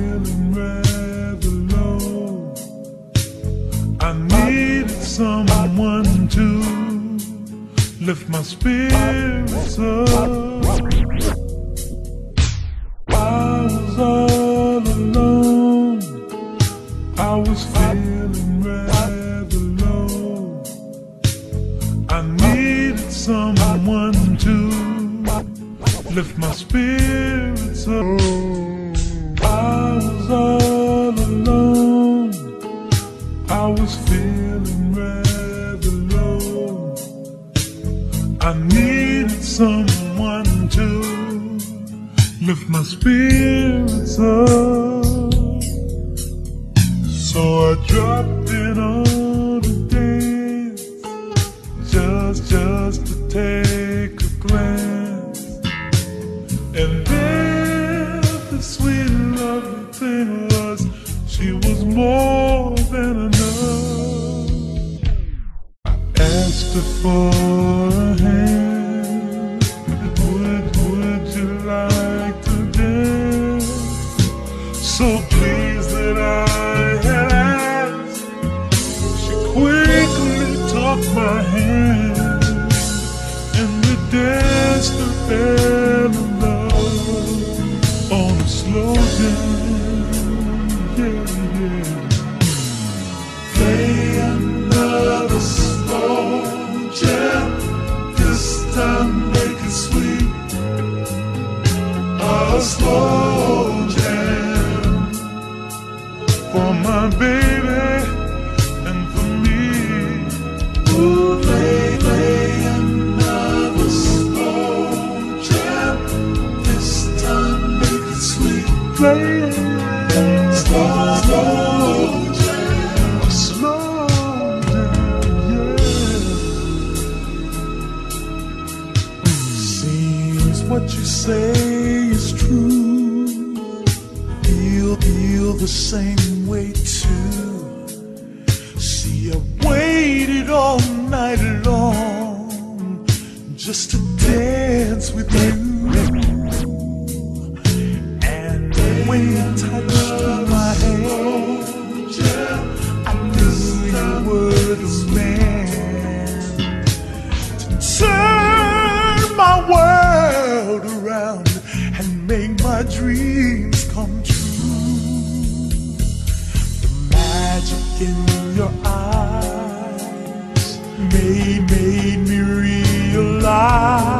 feeling rather low. I needed someone to lift my spirits up. I was all alone. I was feeling rather low. I needed someone to lift my spirits up. Was feeling rather low. I needed someone to lift my spirits up. So I dropped hand. Slow jam for my baby and for me. Ooh, play, play another slow jam. This time make it sweet. Play slow, jam. Slow jam, yeah. Seems what you say is true. Feel, feel the same way too. See, I waited all night long just to dance with you. And when you touched my hand, I knew you were the man come true. The magic in your eyes made, made me realize